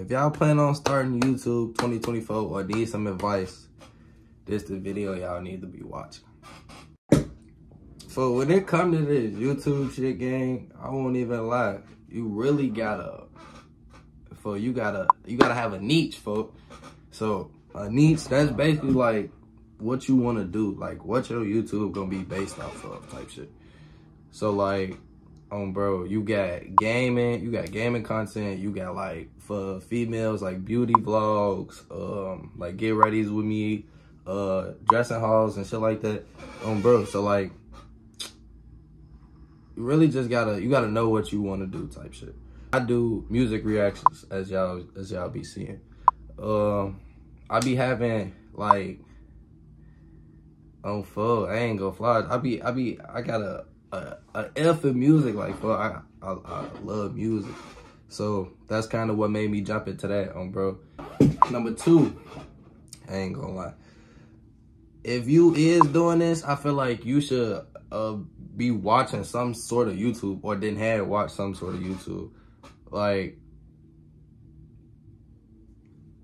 if y'all plan on starting YouTube 2024 or need some advice, this the video y'all need to be watching. So when it come to this YouTube shit gang, I won't even lie. You really gotta, for you gotta, you gotta have a niche for. So a niche, that's basically like what you want to do, like what your YouTube gonna be based off of type shit. So like, um, bro, you got gaming, you got gaming content, you got like for females like beauty vlogs, um, like get readies with me, uh, dressing hauls and shit like that. Um, bro, so like you really just gotta you gotta know what you want to do type shit. I do music reactions as y'all as y'all be seeing. Um i be having like on full i ain't gonna fly i be i be i got a a, a F in music like fuck I, I i love music so that's kind of what made me jump into that on bro number two i ain't gonna lie if you is doing this i feel like you should uh be watching some sort of YouTube or didn't have watch some sort of YouTube. Like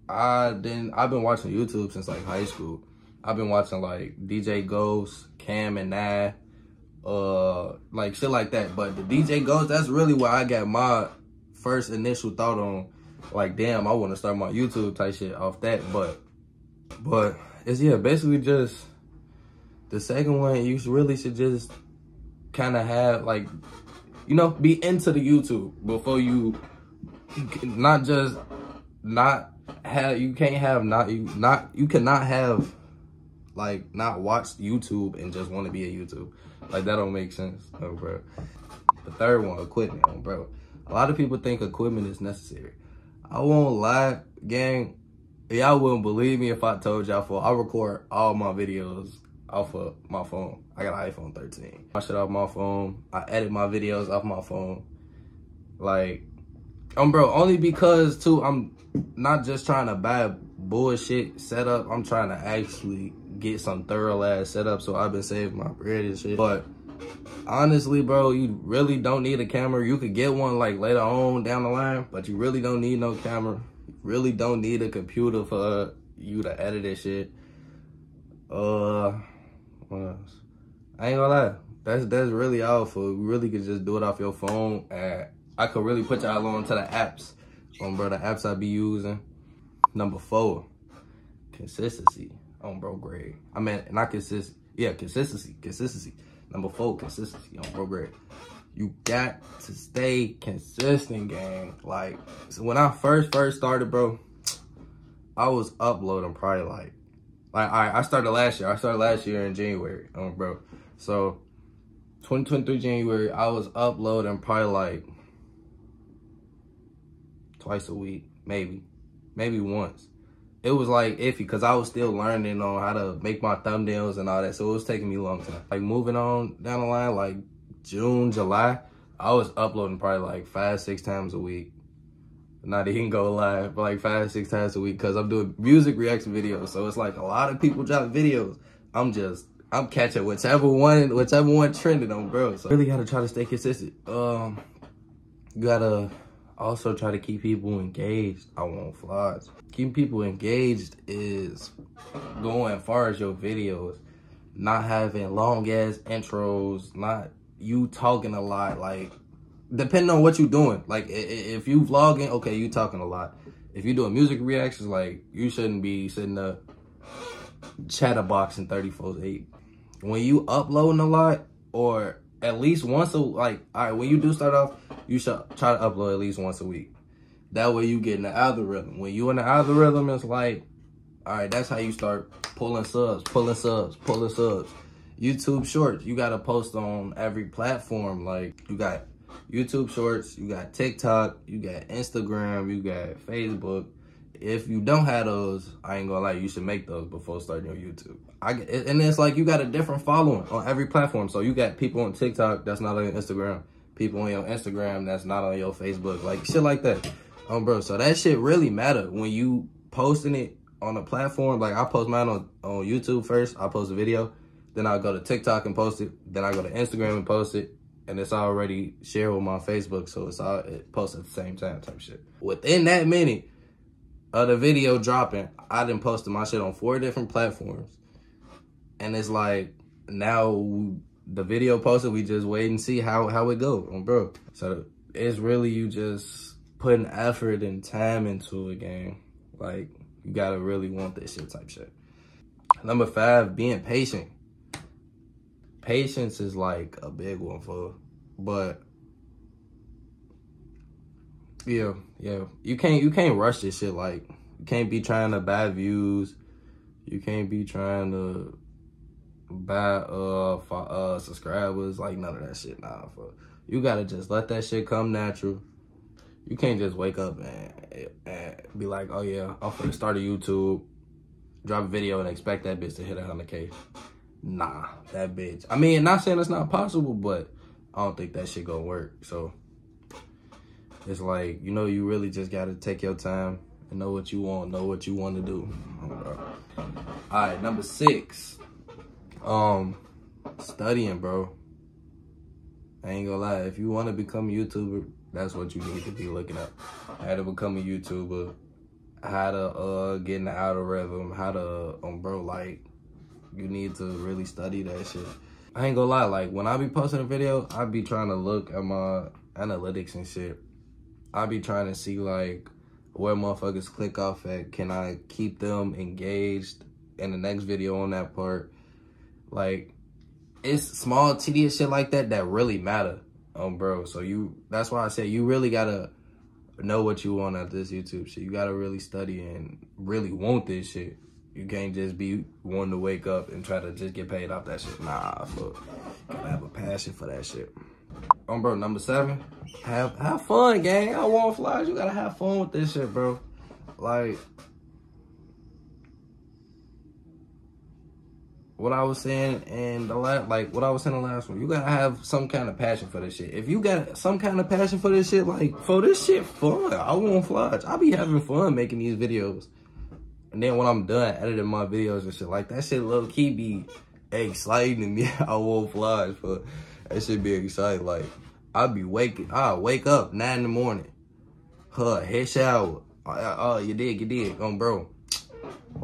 I didn't I've been watching YouTube since like high school. I've been watching like DJ Ghost, Cam and Nai, uh like shit like that. But the DJ Ghost, that's really where I got my first initial thought on like damn, I want to start my YouTube type shit off that. But but it's yeah, basically just the second one, you really should just kind of have like, you know, be into the YouTube before you, not just not have, you can't have not, you not, you cannot have like not watch YouTube and just want to be a YouTube. Like that don't make sense, no, bro. The third one, equipment, bro. A lot of people think equipment is necessary. I won't lie, gang. Y'all wouldn't believe me if I told y'all for I record all my videos off of my phone. I got an iPhone 13. I shit off my phone. I edit my videos off my phone. Like, um, bro, only because too, I'm not just trying to buy bullshit setup. I'm trying to actually get some thorough ass setup. So I've been saving my bread and shit. But honestly, bro, you really don't need a camera. You could get one like later on down the line, but you really don't need no camera. You really don't need a computer for you to edit this shit. Uh, what else? I ain't gonna lie. That's that's really awful. you really could just do it off your phone and I could really put y'all on to the apps. On bro, the apps I be using. Number four, consistency. On bro grade. I mean not consist yeah, consistency. Consistency. Number four, consistency on bro grade. You got to stay consistent, gang. Like so when I first first started, bro, I was uploading probably like like I, I started last year. I started last year in January, um, bro. So 2023 January, I was uploading probably like twice a week, maybe, maybe once. It was like iffy because I was still learning on how to make my thumbnails and all that. So it was taking me a long time. Like moving on down the line, like June, July, I was uploading probably like five, six times a week not even go live for like five, six times a week because I'm doing music reaction videos. So it's like a lot of people drop videos. I'm just, I'm catching whichever one, whichever one trending on, bro. So really gotta try to stay consistent. Um, you also try to keep people engaged. I want flies. Keeping people engaged is going as far as your videos, not having long ass intros, not you talking a lot, like depending on what you're doing. Like if you vlogging, okay, you talking a lot. If you're doing music reactions, like you shouldn't be sitting up chatterboxing 34 8. When you uploading a lot, or at least once a like, all right, when you do start off, you should try to upload at least once a week. That way you get in the algorithm. When you in the algorithm, it's like, all right, that's how you start pulling subs, pulling subs, pulling subs. YouTube Shorts, you got to post on every platform. Like you got YouTube Shorts, you got TikTok, you got Instagram, you got Facebook. If you don't have those, I ain't gonna lie, you should make those before starting your YouTube. I and it's like you got a different following on every platform. So you got people on TikTok that's not on your Instagram, people on your Instagram that's not on your Facebook, like shit like that. Um, bro, so that shit really matter when you posting it on a platform. Like I post mine on on YouTube first. I post a video, then I go to TikTok and post it. Then I go to Instagram and post it and it's already shared with my Facebook, so it's all it posts at the same time type shit. Within that minute, of the video dropping, I didn't posted my shit on four different platforms. And it's like now the video posted, we just wait and see how how it go, um, bro. So it's really you just putting effort and time into a game. Like you gotta really want this shit type shit. Number five, being patient. Patience is like a big one for, but yeah, yeah. You can't you can't rush this shit. Like you can't be trying to buy views. You can't be trying to buy uh uh subscribers. Like none of that shit. Nah, for you gotta just let that shit come natural. You can't just wake up and, and be like, oh yeah, I'm gonna start a YouTube, drop a video and expect that bitch to hit a 100K. Nah, that bitch. I mean, not saying it's not possible, but I don't think that shit gonna work. So it's like, you know, you really just gotta take your time and know what you want, know what you want to do. All right, number six. Um, studying, bro. I ain't gonna lie. If you want to become a YouTuber, that's what you need to be looking up. How to become a YouTuber, how to uh get in the algorithm, how to um bro like you need to really study that shit. I ain't gonna lie, like when I be posting a video, I be trying to look at my analytics and shit. I be trying to see like where motherfuckers click off at. Can I keep them engaged in the next video on that part? Like, it's small tedious shit like that that really matter, um, bro. So you, that's why I say you really gotta know what you want out of this YouTube shit. You gotta really study and really want this shit. You can't just be wanting to wake up and try to just get paid off that shit. Nah, fuck. Gotta have a passion for that shit. Um, bro, number seven, have have fun, gang. I want flies. You gotta have fun with this shit, bro. Like, what I was saying and the last, like what I was saying the last one, you gotta have some kind of passion for this shit. If you got some kind of passion for this shit, like for this shit fun, I want flies. I be having fun making these videos. And then when I'm done editing my videos and shit, like that shit low key be exciting to me. I want flies for that should be exciting. Like, I'll be waking, I'll wake up nine in the morning. Huh, head shower. Oh, oh you did, you did. Um, bro.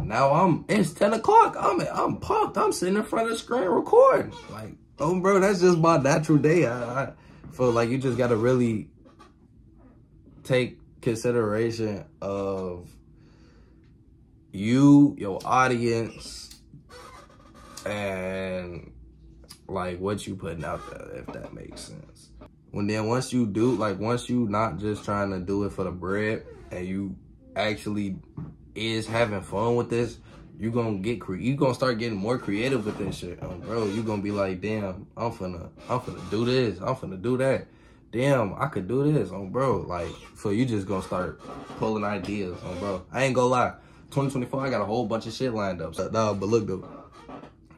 Now I'm, it's 10 o'clock. I'm, I'm pumped. I'm sitting in front of the screen recording. Like, oh, bro, that's just my natural day. I, I feel like you just got to really take consideration of you, your audience, and like what you putting out there, if that makes sense. When then once you do, like once you not just trying to do it for the bread and you actually is having fun with this, you gonna get cre you gonna start getting more creative with this shit. Um, bro, you gonna be like, damn, I'm finna, I'm finna do this, I'm finna do that. Damn, I could do this, um, bro. Like, so you just gonna start pulling ideas, um, bro. I ain't gonna lie. 2024, I got a whole bunch of shit lined up. So, but look though.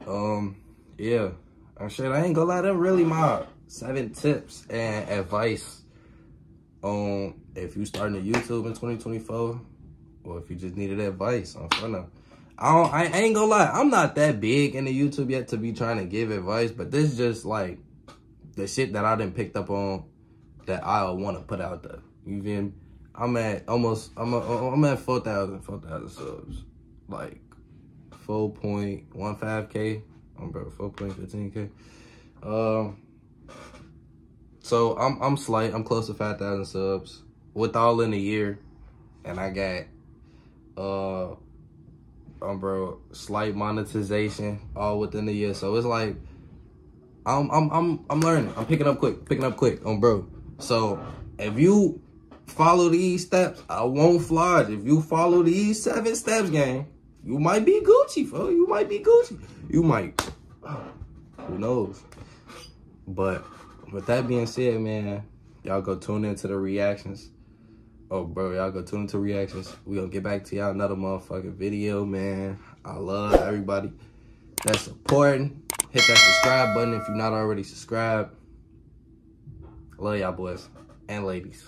Um, yeah. I'm shit, I ain't gonna lie, them really my seven tips and advice on if you starting a YouTube in 2024 or if you just needed advice on front of. I don't, I ain't gonna lie, I'm not that big into YouTube yet to be trying to give advice, but this is just like the shit that I didn't picked up on that I want to put out there. You feel me? I'm at almost, I'm, a, I'm at 4,000, 4,000 subs. Like 4.15K I'm bro, 4.15k. Um, so I'm I'm slight. I'm close to 5,000 subs with all in a year, and I got uh, um, bro, slight monetization all within the year. So it's like I'm I'm I'm I'm learning. I'm picking up quick, picking up quick on um, bro. So if you follow these steps, I won't flash. If you follow these seven steps, gang, you might be Gucci, bro. You might be Gucci. You might. Who knows? But with that being said, man, y'all go tune into the reactions. Oh, bro, y'all go tune into reactions. We gonna get back to y'all another motherfucking video, man. I love everybody that's supporting. Hit that subscribe button if you're not already subscribed. Love y'all boys and ladies.